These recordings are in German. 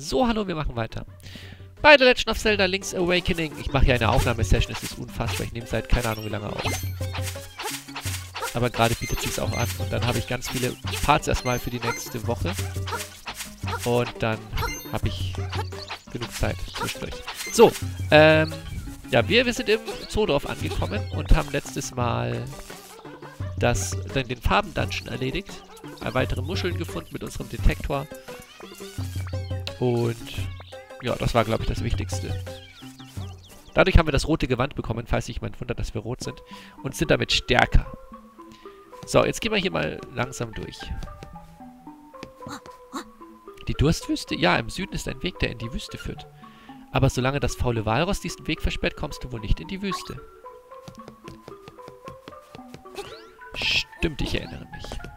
So, hallo, wir machen weiter. Bei The Legend of Zelda Link's Awakening. Ich mache hier eine Aufnahmesession, es ist unfassbar. Ich nehme seit keine Ahnung wie lange auf. Aber gerade bietet sich auch an. Und dann habe ich ganz viele Parts erstmal für die nächste Woche. Und dann habe ich genug Zeit. So, ähm, ja, wir, wir sind im Zoodorf angekommen und haben letztes Mal das, dann den Farben-Dungeon erledigt. Weitere Muscheln gefunden mit unserem Detektor. Und ja, das war, glaube ich, das Wichtigste. Dadurch haben wir das rote Gewand bekommen, falls sich jemand wundert, dass wir rot sind. Und sind damit stärker. So, jetzt gehen wir hier mal langsam durch. Die Durstwüste? Ja, im Süden ist ein Weg, der in die Wüste führt. Aber solange das faule Walross diesen Weg versperrt, kommst du wohl nicht in die Wüste. Stimmt, ich erinnere mich.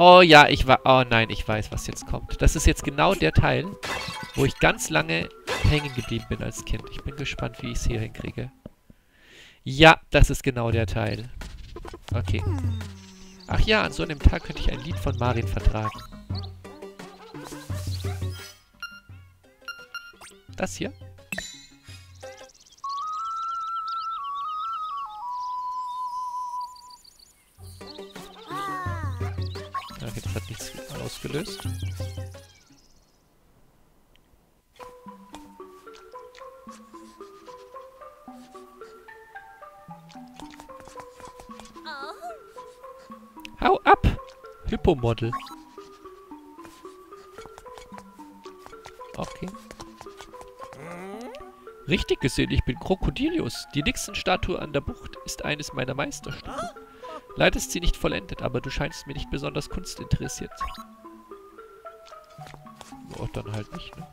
Oh ja, ich war... Oh nein, ich weiß, was jetzt kommt. Das ist jetzt genau der Teil, wo ich ganz lange hängen geblieben bin als Kind. Ich bin gespannt, wie ich es hier hinkriege. Ja, das ist genau der Teil. Okay. Ach ja, an so einem Tag könnte ich ein Lied von Marin vertragen. Das hier? Ausgelöst. Hau ab! Hypomodel. Okay. Richtig gesehen, ich bin Krokodilius. Die Nixon-Statue an der Bucht ist eines meiner Meisterstücke. Leider ist sie nicht vollendet, aber du scheinst mir nicht besonders kunstinteressiert. Oh, dann halt nicht, ne?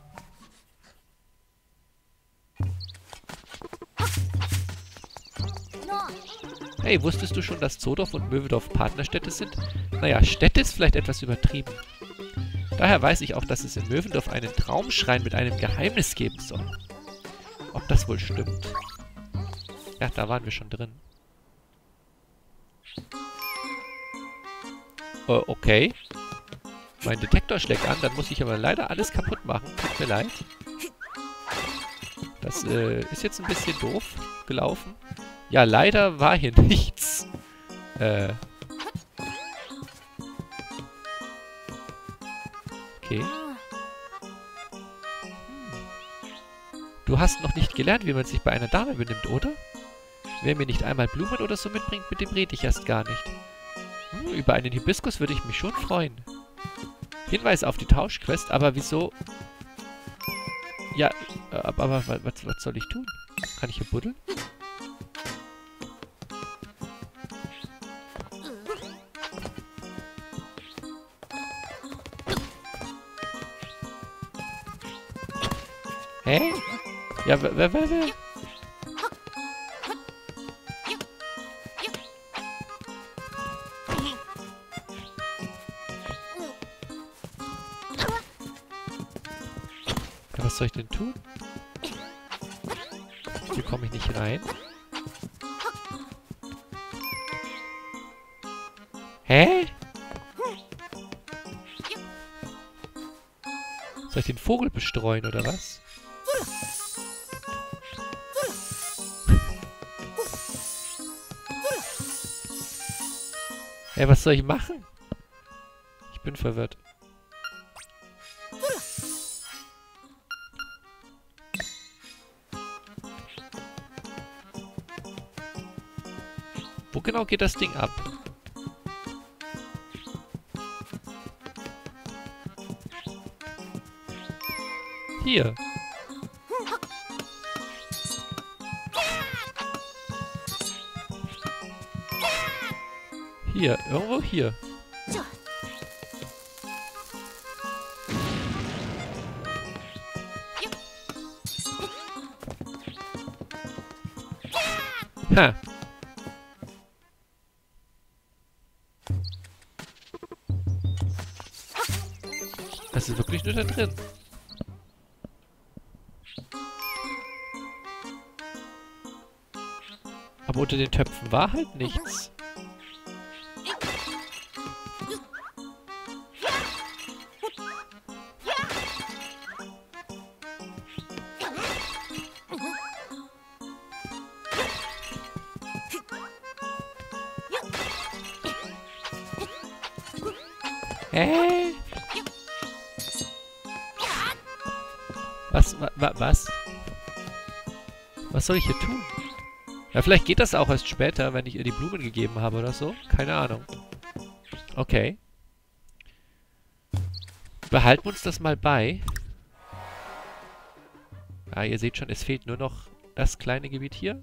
Hey, wusstest du schon, dass Zodorf und Möwedorf Partnerstädte sind? Naja, Städte ist vielleicht etwas übertrieben. Daher weiß ich auch, dass es in Möwendorf einen Traumschrein mit einem Geheimnis geben soll. Ob das wohl stimmt? Ja, da waren wir schon drin. Uh, okay. Mein Detektor schlägt an, dann muss ich aber leider alles kaputt machen. Tut mir leid. Das äh, ist jetzt ein bisschen doof gelaufen. Ja, leider war hier nichts. Äh. Okay. Du hast noch nicht gelernt, wie man sich bei einer Dame benimmt, oder? Wer mir nicht einmal Blumen oder so mitbringt, mit dem rede ich erst gar nicht. Hm, über einen Hibiskus würde ich mich schon freuen. Hinweis auf die Tauschquest, aber wieso... Ja, äh, aber was, was soll ich tun? Kann ich hier buddeln? Hä? Ja, wer, wer, wer? Was soll ich denn tun? Hier komme ich nicht rein. Hä? Soll ich den Vogel bestreuen, oder was? Ey, was soll ich machen? Ich bin verwirrt. Genau geht das Ding ab? Hier. Hier, irgendwo hier. Ha. Nur da drin. Aber unter den Töpfen war halt nichts. Was soll ich hier tun? Ja, vielleicht geht das auch erst später, wenn ich ihr die Blumen gegeben habe oder so. Keine Ahnung. Okay. Behalten wir uns das mal bei. Ah, ihr seht schon, es fehlt nur noch das kleine Gebiet hier.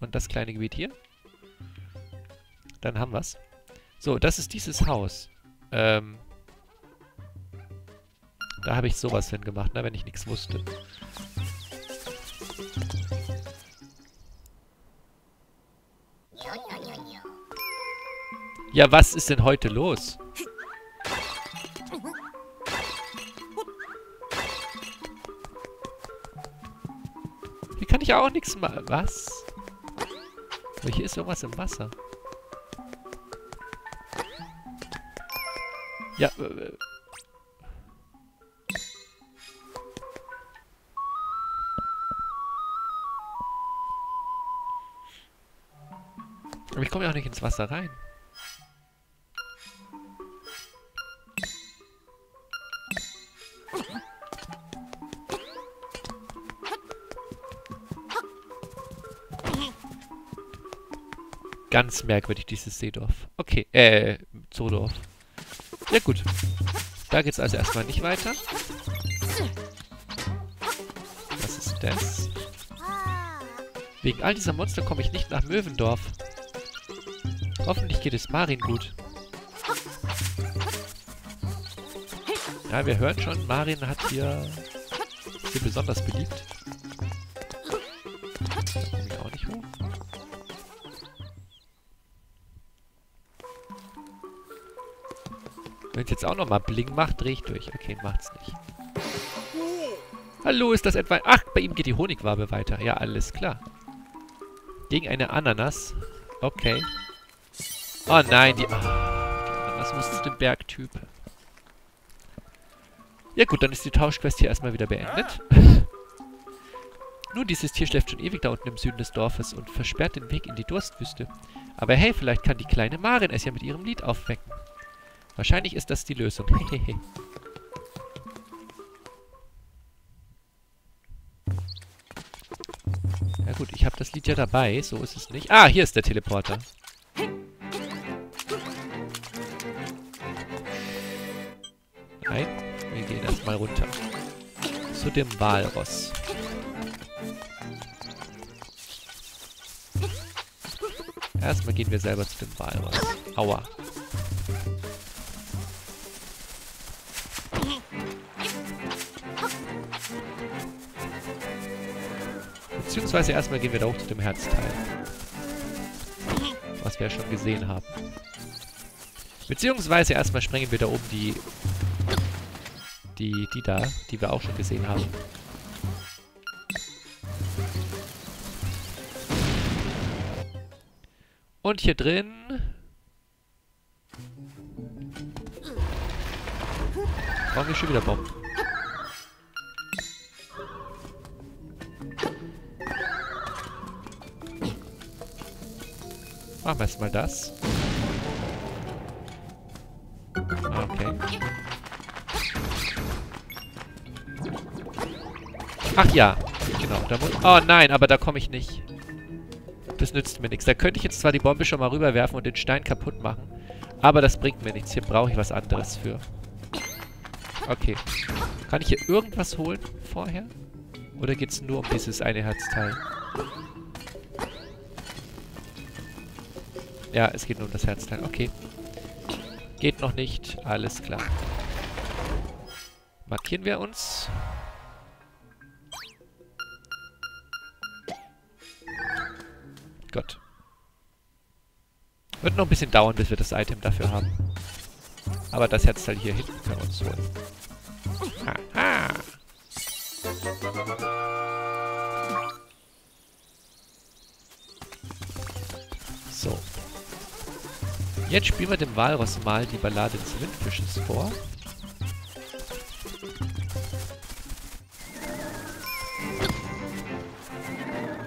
Und das kleine Gebiet hier. Dann haben wir's. So, das ist dieses Haus. Ähm, da habe ich sowas hingemacht, ne, wenn ich nichts wusste. Ja, was ist denn heute los? Hier kann ich auch nichts machen. Was? Aber hier ist irgendwas im Wasser. Ja, äh, Aber ich komme ja auch nicht ins Wasser rein. Ganz merkwürdig, dieses Seedorf. Okay, äh, Zoodorf. Ja gut. Da geht's also erstmal nicht weiter. Was ist das? Wegen all dieser Monster komme ich nicht nach Möwendorf. Hoffentlich geht es Marin gut. Ja, wir hören schon, Marin hat hier... Hier besonders beliebt. Da komme ich auch nicht hoch. Wenn es jetzt auch nochmal Bling macht, drehe ich durch. Okay, macht's nicht. Hallo, ist das etwa... Ach, bei ihm geht die Honigwabe weiter. Ja, alles klar. Gegen eine Ananas. Okay. Oh nein, die... Oh, die Ananas muss zu dem Bergtyp. Ja gut, dann ist die Tauschquest hier erstmal wieder beendet. Nun, dieses Tier schläft schon ewig da unten im Süden des Dorfes und versperrt den Weg in die Durstwüste. Aber hey, vielleicht kann die kleine Marin es ja mit ihrem Lied aufwecken. Wahrscheinlich ist das die Lösung. Hehehe. ja gut, ich habe das Lied ja dabei, so ist es nicht. Ah, hier ist der Teleporter. Dem Walross. Erstmal gehen wir selber zu dem Walross. Aua. Beziehungsweise erstmal gehen wir da hoch zu dem Herzteil. Was wir ja schon gesehen haben. Beziehungsweise erstmal sprengen wir da oben die... Die, die da, die wir auch schon gesehen haben. Und hier drin... Brauchen wir schon wieder Bomben. Machen wir erstmal das. Ach ja, genau. Da muss oh nein, aber da komme ich nicht. Das nützt mir nichts. Da könnte ich jetzt zwar die Bombe schon mal rüberwerfen und den Stein kaputt machen. Aber das bringt mir nichts. Hier brauche ich was anderes für. Okay. Kann ich hier irgendwas holen vorher? Oder geht es nur um dieses eine Herzteil? Ja, es geht nur um das Herzteil. Okay. Geht noch nicht. Alles klar. Markieren wir uns. Gott. Wird noch ein bisschen dauern, bis wir das Item dafür haben. Aber das Herzteil hier hinten können wir uns holen. Haha. So. Jetzt spielen wir dem Walross mal die Ballade des Windfisches vor.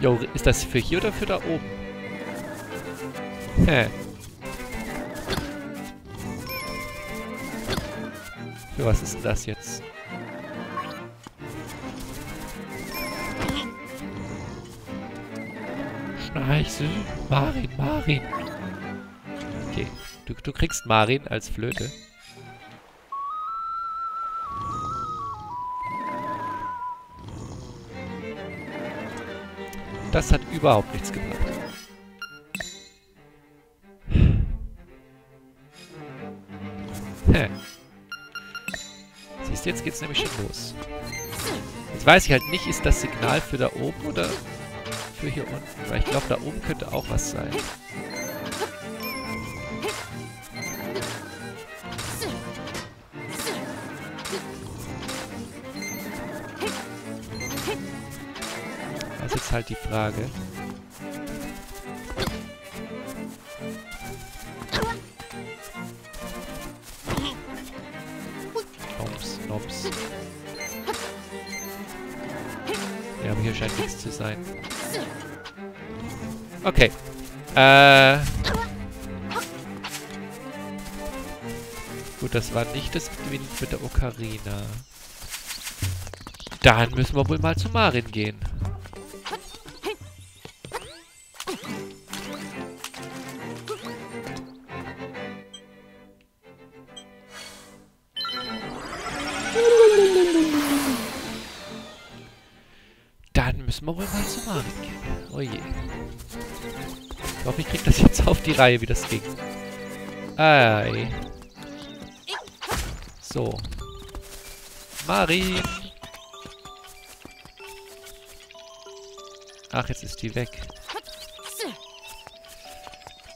Jo, ist das für hier oder für da oben? Hä. Für was ist denn das jetzt? Schnarchsel. Marin, Marin. Okay, du, du kriegst Marin als Flöte. Das hat überhaupt nichts gebracht. Hä. Siehst du, jetzt geht's nämlich schon los. Jetzt weiß ich halt nicht, ist das Signal für da oben oder für hier unten? Weil ich glaube, da oben könnte auch was sein. Ist halt die Frage. Nops, nops. Ja, aber hier scheint nichts zu sein. Okay. Äh... Gut, das war nicht das mit der Ocarina. Dann müssen wir wohl mal zu Marin gehen. Reihe, wie das ging. Ei. So. Marin. Ach, jetzt ist die weg.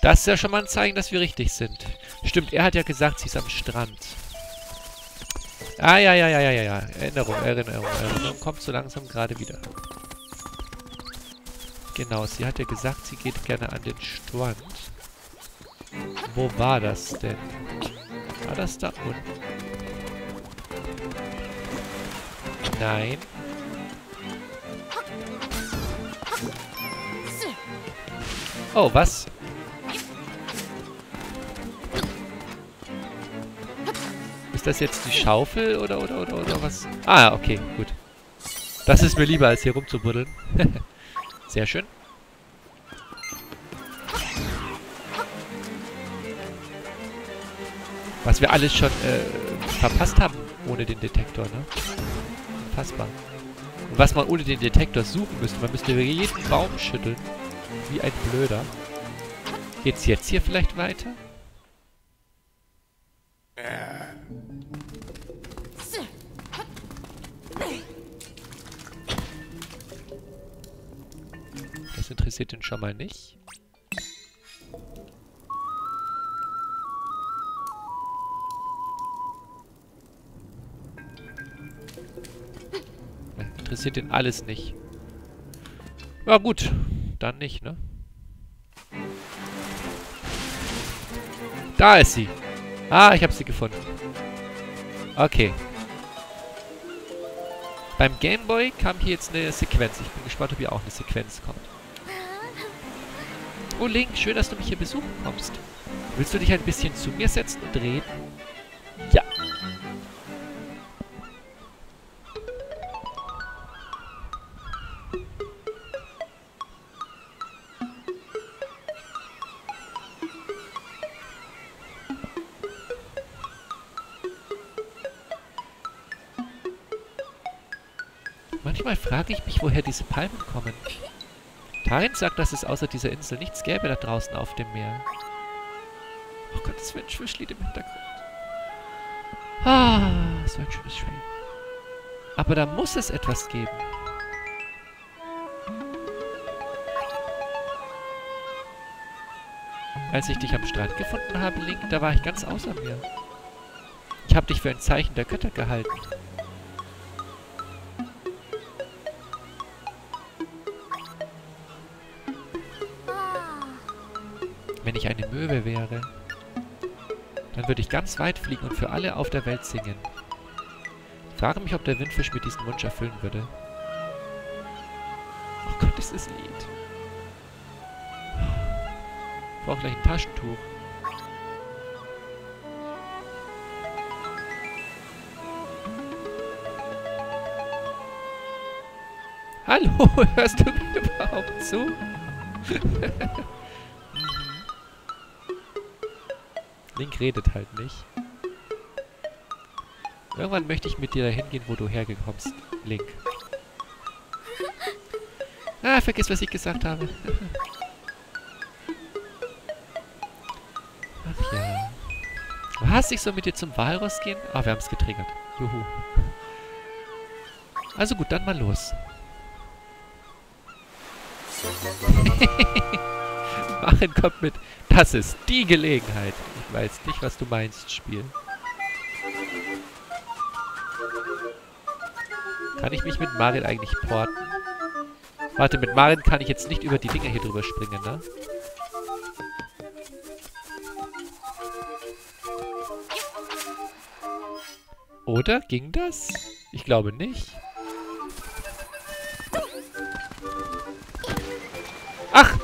Das ist ja schon mal ein Zeichen, dass wir richtig sind. Stimmt, er hat ja gesagt, sie ist am Strand. Ah, ja, ja, ja, ja, ja, ja. Erinnerung, Erinnerung, Erinnerung. Kommt so langsam gerade wieder. Genau, sie hat ja gesagt, sie geht gerne an den Strand. Wo war das denn? War das da unten? Nein. Oh, was? Ist das jetzt die Schaufel oder, oder, oder, oder was? Ah, okay, gut. Das ist mir lieber, als hier rumzubuddeln. Sehr schön. Was wir alles schon äh, verpasst haben ohne den Detektor, ne? Unfassbar. Und was man ohne den Detektor suchen müsste, man müsste jeden Baum schütteln. Wie ein Blöder. Geht's jetzt hier vielleicht weiter? Das interessiert ihn schon mal nicht. Interessiert ihn alles nicht. Ja gut, dann nicht, ne? Da ist sie. Ah, ich habe sie gefunden. Okay. Beim Gameboy kam hier jetzt eine Sequenz. Ich bin gespannt, ob hier auch eine Sequenz kommt. Oh, Link, schön, dass du mich hier besuchen kommst. Willst du dich ein bisschen zu mir setzen und reden? Ja. Manchmal frage ich mich, woher diese Palmen kommen. Tarin sagt, dass es außer dieser Insel nichts gäbe da draußen auf dem Meer. Oh Gott, das wäre ein Schwischlied im Hintergrund. Ah, so ein schönes Spiel. Aber da muss es etwas geben. Als ich dich am Strand gefunden habe, Link, da war ich ganz außer mir. Ich habe dich für ein Zeichen der Götter gehalten. öde wäre. Dann würde ich ganz weit fliegen und für alle auf der Welt singen. Ich frage mich, ob der Windfisch mir diesen Wunsch erfüllen würde. Oh Gott, ist das Lied. Ich brauche gleich ein Taschentuch. Hallo, hörst du mir überhaupt zu? Link redet halt nicht. Irgendwann möchte ich mit dir dahin gehen, wo du hergekommst, Link. Ah, vergiss, was ich gesagt habe. Ach ja. Was? Ich soll mit dir zum Walross gehen? Ah, wir haben es getriggert. Juhu. Also gut, dann mal los. Machen kommt mit. Das ist die Gelegenheit. Weiß nicht, was du meinst, Spiel. Kann ich mich mit Marin eigentlich porten? Warte, mit Marin kann ich jetzt nicht über die Dinger hier drüber springen, ne? Oder? Ging das? Ich glaube nicht. Ach!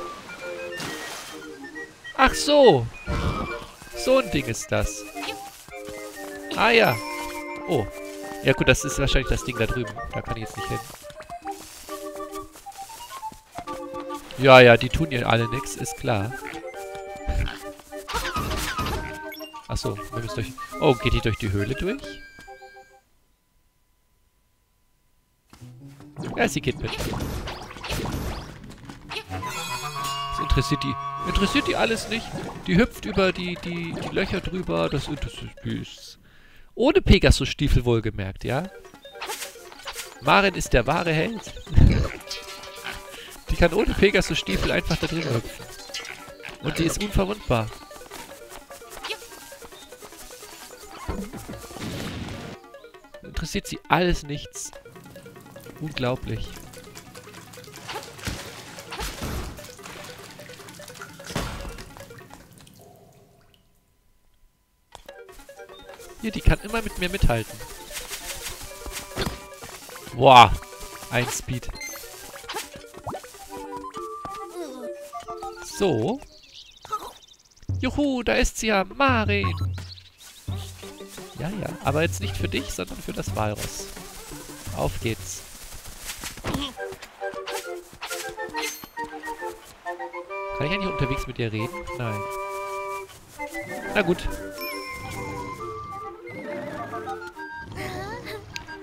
Ach so! So ein Ding ist das. Ah ja. Oh. Ja gut, das ist wahrscheinlich das Ding da drüben. Da kann ich jetzt nicht hin. Ja, ja, die tun ja alle nichts, ist klar. Achso, wir müssen durch... Oh, geht die durch die Höhle durch? Ja, sie geht mit. Das interessiert die... Interessiert die alles nicht? Die hüpft über die, die, die Löcher drüber. Das interessiert... Ohne Pegasus-Stiefel wohlgemerkt, ja? Marin ist der wahre Held. die kann ohne Pegasus-Stiefel einfach da drüber hüpfen. Und die ist unverwundbar. Interessiert sie alles nichts. Unglaublich. Hier, die kann immer mit mir mithalten. Boah. Ein Speed. So. Juhu, da ist sie ja. Marin. Ja, ja. Aber jetzt nicht für dich, sondern für das Walross. Auf geht's. Kann ich eigentlich unterwegs mit ihr reden? Nein. Na gut.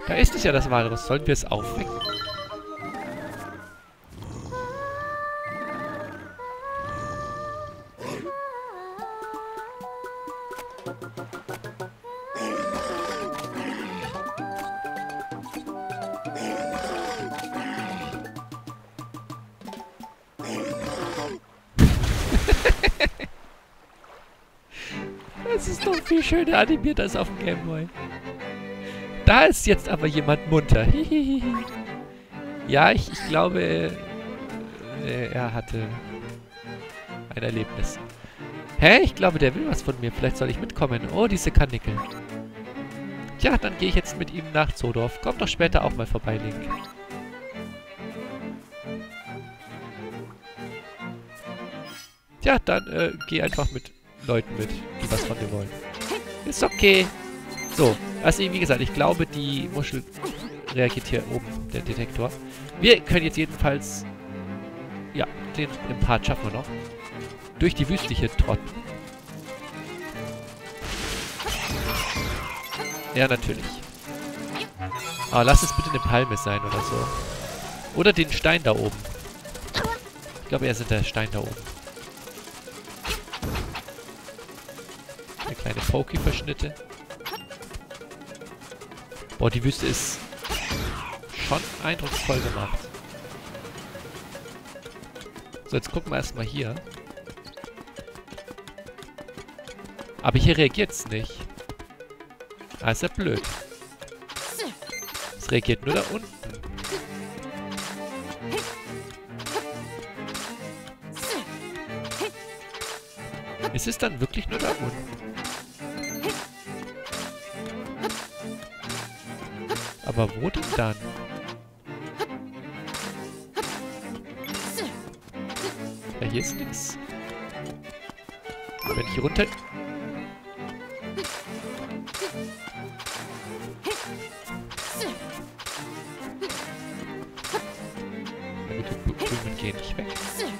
Da ist es ja das Walross. Sollen wir es aufwecken? Das ist doch viel schöner animiert als auf dem Gameboy. Da ist jetzt aber jemand munter. ja, ich, ich glaube, äh, er hatte ein Erlebnis. Hä? Ich glaube, der will was von mir. Vielleicht soll ich mitkommen. Oh, diese Kanickel. Tja, dann gehe ich jetzt mit ihm nach Zodorf. Komm doch später auch mal vorbei, Link. Tja, dann äh, geh einfach mit Leuten mit, die was von dir wollen. Ist okay. So, also wie gesagt, ich glaube, die Muschel reagiert hier oben, der Detektor. Wir können jetzt jedenfalls... Ja, den, den Part schaffen wir noch. Durch die Wüste hier trotten. Ja, natürlich. Aber lass es bitte eine Palme sein oder so. Oder den Stein da oben. Ich glaube, er ist der Stein da oben. Eine kleine Pokey-Verschnitte. Boah, die Wüste ist schon eindrucksvoll gemacht. So, jetzt gucken wir erstmal hier. Aber hier reagiert es nicht. Ah, ist ja blöd. Es reagiert nur da unten. Ist es dann wirklich nur da unten? Aber wo denn dann? Ja, hier ist nichts. Wenn ich hier runter...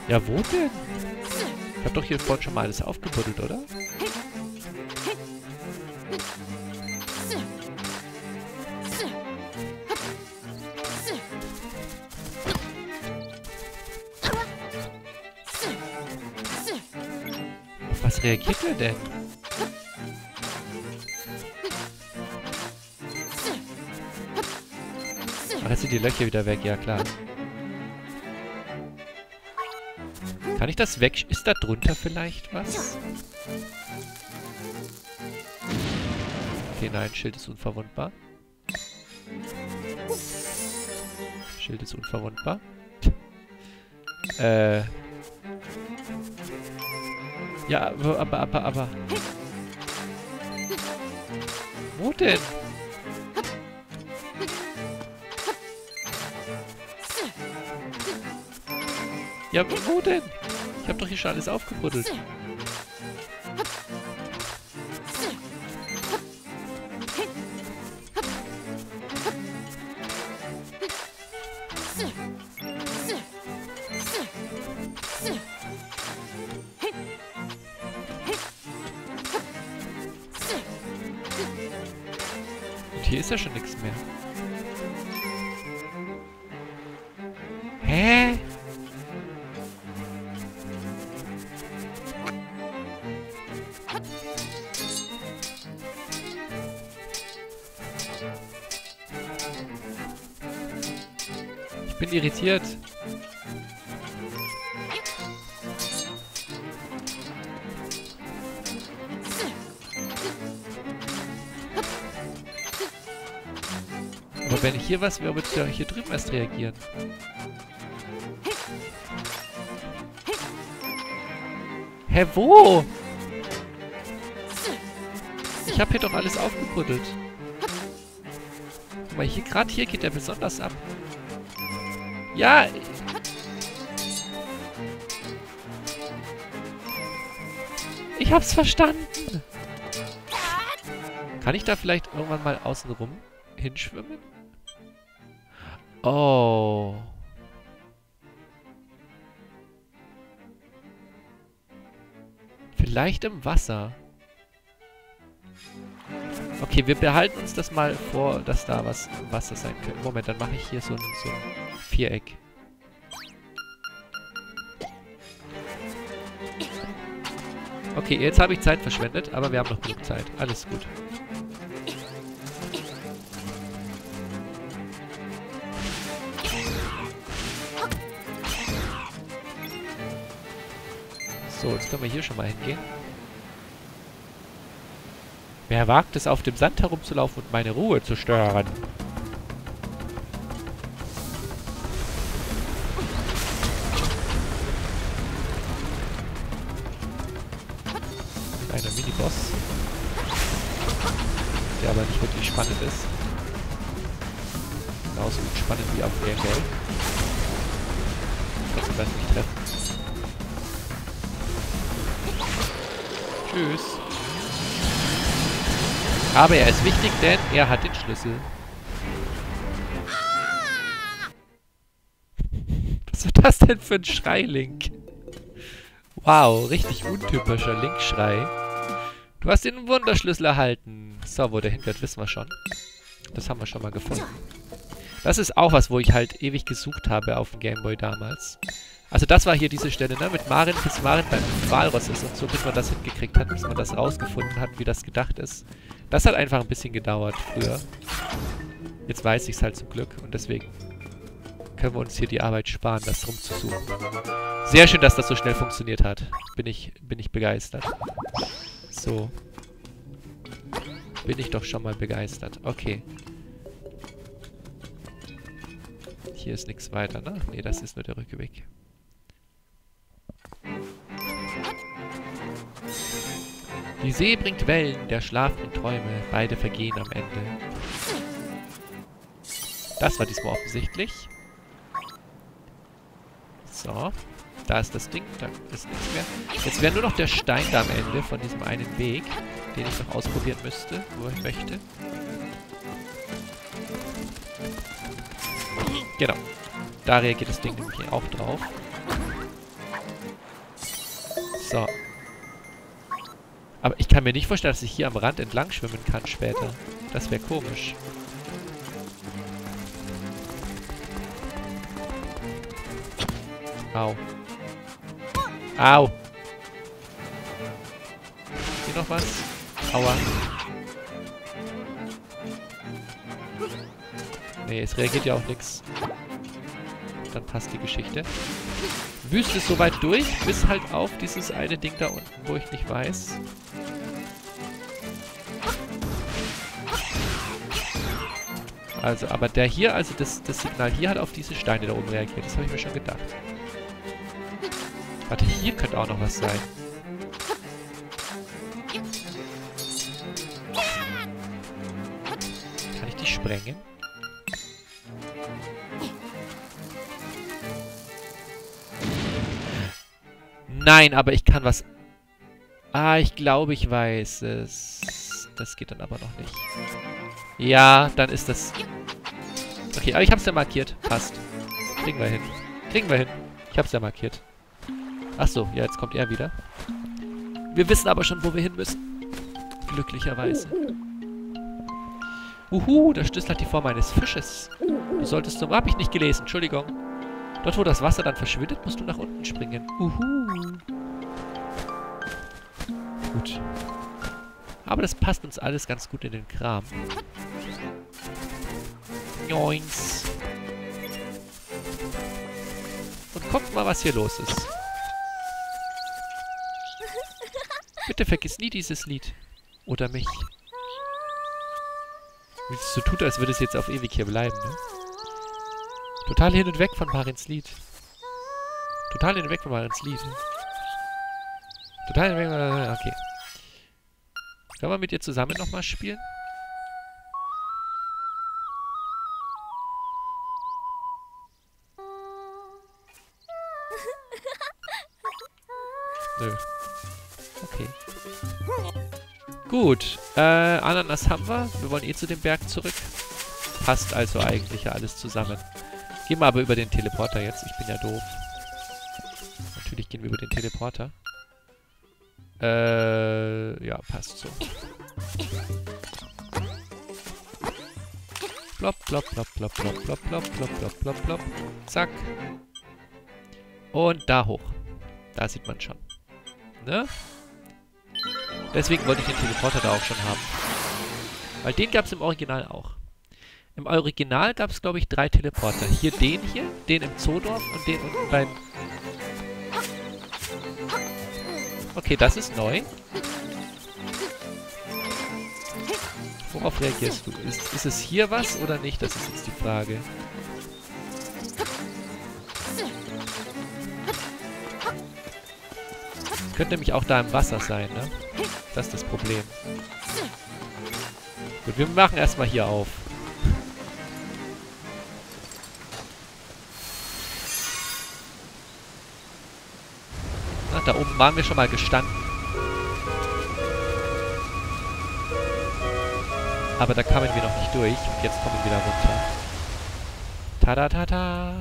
Ja, wo denn? Ich hab doch hier vorhin schon mal alles aufgebuddelt, oder? Was reagiert er denn? Ach, jetzt sind die Löcher wieder weg, ja klar. Kann ich das weg... Ist da drunter vielleicht was? Okay, nein, Schild ist unverwundbar. Schild ist unverwundbar. äh... Ja, aber, aber, aber. Wo denn? Ja, wo denn? Ich hab doch hier schon alles aufgebuddelt. Hier ist ja schon nichts mehr. Hä? Ich bin irritiert. Wenn ich hier was wäre, würde ich hier drüben erst reagieren. Hä, wo? Ich habe hier doch alles aufgebuddelt. Guck mal, hier, gerade hier geht er besonders ab. Ja. Ich hab's verstanden. Kann ich da vielleicht irgendwann mal außen rum hinschwimmen? Oh. Vielleicht im Wasser. Okay, wir behalten uns das mal vor, dass da was im Wasser sein könnte. Moment, dann mache ich hier so ein, so ein Viereck. Okay, jetzt habe ich Zeit verschwendet, aber wir haben noch genug Zeit. Alles gut. So, jetzt können wir hier schon mal hingehen. Wer wagt es, auf dem Sand herumzulaufen und meine Ruhe zu stören? Tschüss. Aber er ist wichtig, denn er hat den Schlüssel. Was war das denn für ein Schrei, Link? Wow, richtig untypischer Link-Schrei. Du hast den Wunderschlüssel erhalten. So, wo der hinfährt, wissen wir schon. Das haben wir schon mal gefunden. Das ist auch was, wo ich halt ewig gesucht habe auf dem Gameboy damals. Also das war hier diese Stelle, ne? Mit Marin, bis Marin beim Walross ist und so, bis man das hingekriegt hat, bis man das rausgefunden hat, wie das gedacht ist. Das hat einfach ein bisschen gedauert früher. Jetzt weiß ich es halt zum Glück und deswegen können wir uns hier die Arbeit sparen, das rumzusuchen. Sehr schön, dass das so schnell funktioniert hat. Bin ich, bin ich begeistert. So. Bin ich doch schon mal begeistert. Okay. Hier ist nichts weiter, ne? Ne, das ist nur der Rückweg. Die See bringt Wellen, der Schlaf bringt Träume, beide vergehen am Ende. Das war diesmal offensichtlich. So. Da ist das Ding, da ist nichts mehr. Jetzt wäre nur noch der Stein da am Ende von diesem einen Weg, den ich noch ausprobieren müsste, wo ich möchte. Genau. Da reagiert das Ding nämlich auch drauf. So. Aber ich kann mir nicht vorstellen, dass ich hier am Rand entlang schwimmen kann später. Das wäre komisch. Au. Au. Hier noch was? Aua. Nee, es reagiert ja auch nichts. Dann passt die Geschichte. Wüste ist soweit durch, bis halt auf dieses eine Ding da unten, wo ich nicht weiß. Also, aber der hier, also das, das Signal hier hat auf diese Steine da oben reagiert. Das habe ich mir schon gedacht. Warte, hier könnte auch noch was sein. Kann ich die sprengen? Nein, aber ich kann was... Ah, ich glaube, ich weiß es. Das geht dann aber noch nicht. Ja, dann ist das... Okay, aber ich hab's ja markiert. Passt. Kriegen wir hin. Kriegen wir hin. Ich hab's ja markiert. Achso, ja, jetzt kommt er wieder. Wir wissen aber schon, wo wir hin müssen. Glücklicherweise. Uhu, der Schlüssel hat die Form eines Fisches. Du solltest zum... Hab ich nicht gelesen, Entschuldigung. Dort, wo das Wasser dann verschwindet, musst du nach unten springen. Uhu. Gut. Aber das passt uns alles ganz gut in den Kram. Joins. Und guckt mal, was hier los ist. Bitte vergiss nie dieses Lied. Oder mich. Wie es so tut, als würde es jetzt auf ewig hier bleiben, ne? Total hin und weg von Marins Lied. Total hin und weg von Marins Lied. Total hin und weg von... Okay. Können wir mit ihr zusammen nochmal spielen? Nö. Okay. Gut. Äh, Ananas haben wir. Wir wollen eh zu dem Berg zurück. Passt also eigentlich ja alles zusammen. Gehen wir aber über den Teleporter jetzt. Ich bin ja doof. Natürlich gehen wir über den Teleporter. Äh, ja, passt so. Plop, plop, plop, plop, plop, plop, plop, plop, plop, plop, plop. Zack. Und da hoch. Da sieht man schon. Ne? Deswegen wollte ich den Teleporter da auch schon haben. Weil den gab es im Original auch. Im Original gab es, glaube ich, drei Teleporter. Hier den hier, den im Zoodorf und den unten beim... Okay, das ist neu. Worauf reagierst du? Ist, ist es hier was oder nicht? Das ist jetzt die Frage. Könnte nämlich auch da im Wasser sein, ne? Das ist das Problem. Gut, wir machen erstmal hier auf. Da oben waren wir schon mal gestanden. Aber da kamen wir noch nicht durch. Und jetzt kommen wir wieder runter. Tada-tada!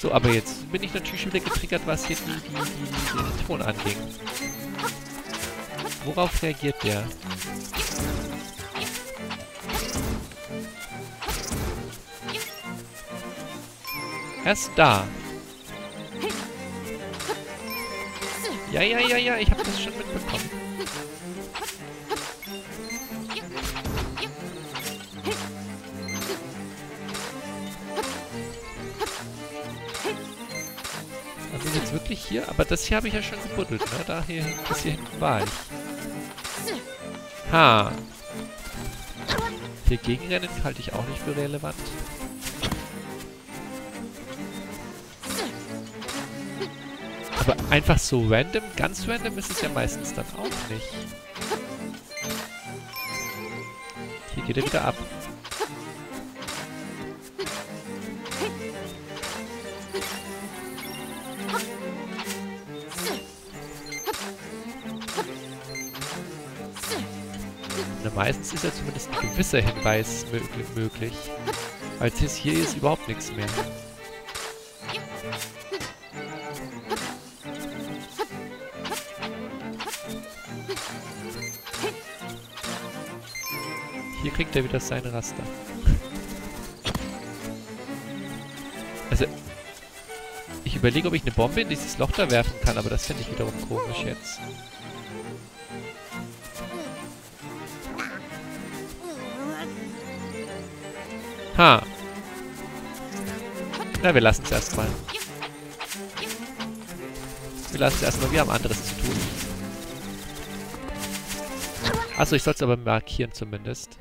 So, aber jetzt bin ich natürlich wieder getriggert, was hier die, die, die, den Ton anging. Worauf reagiert der? Er ist da. Ja, ja, ja, ja, ich habe das schon mitbekommen. Also jetzt wirklich hier? Aber das hier habe ich ja schon gebuddelt, ne? Da hier, bis hier hinten war ich. Ha. Hier gegenrennen halte ich auch nicht für relevant. Aber einfach so random, ganz random ist es ja meistens dann auch nicht. Hier geht er wieder ab. meistens ist ja zumindest ein gewisser Hinweis möglich. Als ist hier ist überhaupt nichts mehr. Hier kriegt er wieder seine Raster. Also, ich überlege, ob ich eine Bombe in dieses Loch da werfen kann, aber das finde ich wiederum komisch jetzt. Ha. Na, wir lassen es erstmal. Wir lassen es erstmal. Wir haben anderes zu tun. Achso, ich soll es aber markieren zumindest.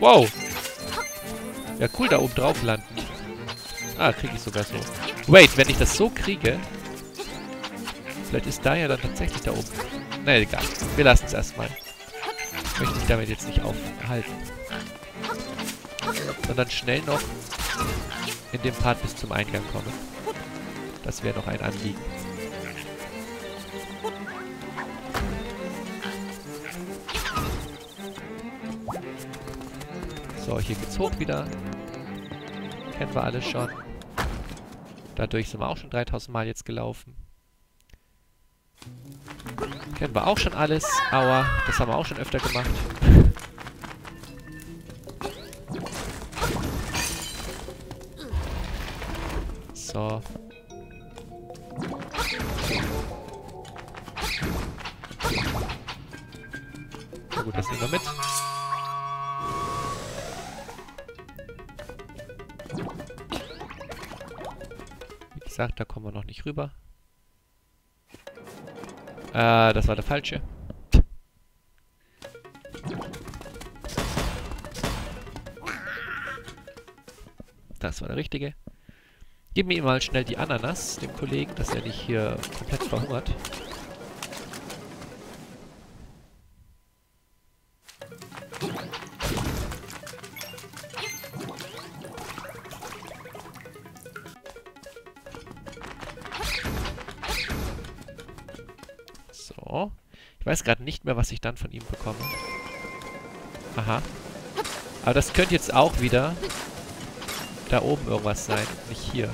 Wow. Ja, cool, da oben drauf landen. Ah, kriege ich sogar so. Wait, wenn ich das so kriege... Vielleicht ist da ja dann tatsächlich da oben. Na, egal. Wir lassen es erstmal. Möchte ich damit jetzt nicht aufhalten. Sondern schnell noch in dem Part bis zum Eingang kommen. Das wäre noch ein Anliegen. So, hier geht's hoch wieder. Kennen wir alles schon. Dadurch sind wir auch schon 3000 Mal jetzt gelaufen. Kennen wir auch schon alles. Aua, das haben wir auch schon öfter gemacht. So. Nicht rüber. Äh, das war der falsche. Das war der richtige. Gib mir mal schnell die Ananas, dem Kollegen, dass er nicht hier komplett verhungert. Gerade nicht mehr, was ich dann von ihm bekomme. Aha. Aber das könnte jetzt auch wieder da oben irgendwas sein, nicht hier.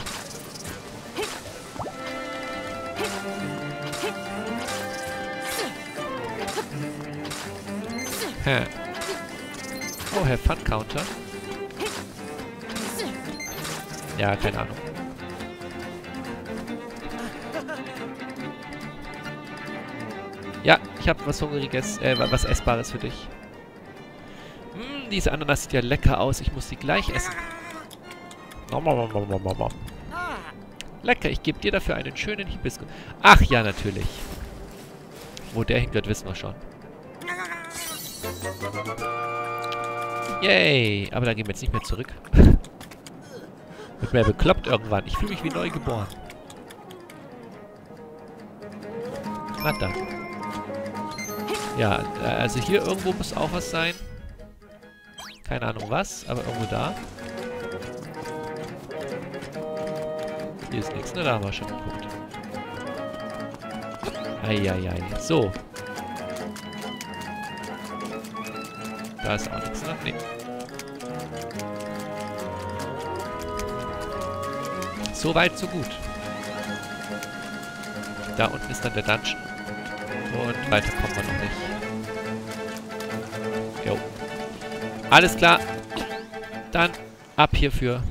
Hä. Oh, Herr Fun Counter. Ja, keine Ahnung. Ich habe was Hungriges, äh, was Essbares für dich. Hm, diese Ananas sieht ja lecker aus. Ich muss sie gleich essen. Lecker, ich gebe dir dafür einen schönen Hibiskus. Ach ja, natürlich. Wo der hingehört, wissen wir schon. Yay! Aber da gehen wir jetzt nicht mehr zurück. Wird mir bekloppt irgendwann. Ich fühle mich wie neu geboren. Na dann. Ja, äh, also hier irgendwo muss auch was sein. Keine Ahnung was, aber irgendwo da. Hier ist nichts, ne? Da haben wir schon geguckt. Eieiei. So. Da ist auch nichts, ne? Nee. So weit, so gut. Da unten ist dann der Dungeon. Und weiter kommen wir noch nicht. Jo. Alles klar. Dann ab hierfür.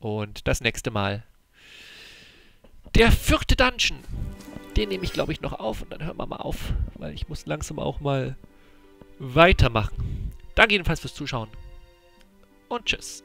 Und das nächste Mal. Der vierte Dungeon. Den nehme ich, glaube ich, noch auf. Und dann hören wir mal auf. Weil ich muss langsam auch mal weitermachen. Danke jedenfalls fürs Zuschauen. Und tschüss.